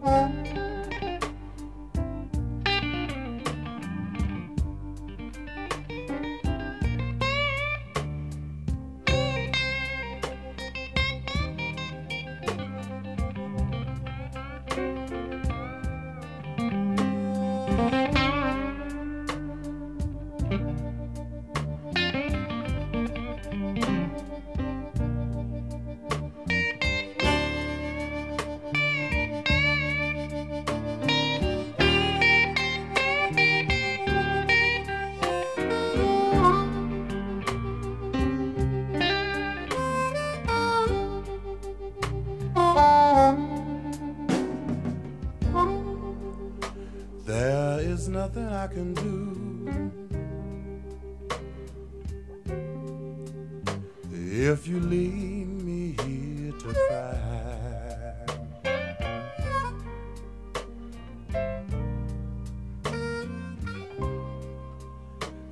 Thank can do. If you leave me here to cry,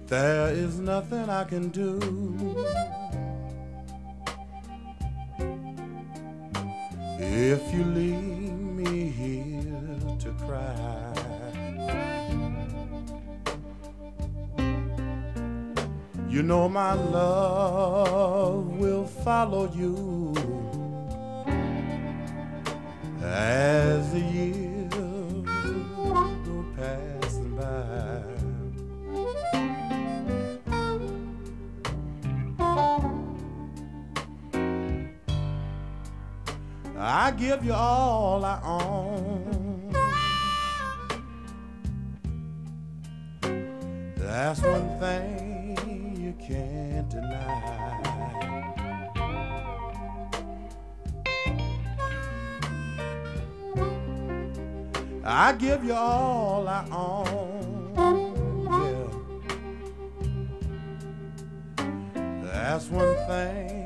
There is nothing I can do. If you know my love will follow you as the years go passing by. I give you all I own. That's one thing you can't deny. I give you all I own. Yeah. That's one thing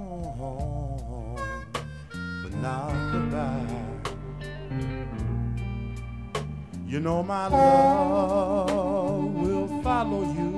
goodbye. You know my love will follow you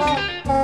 嗯嗯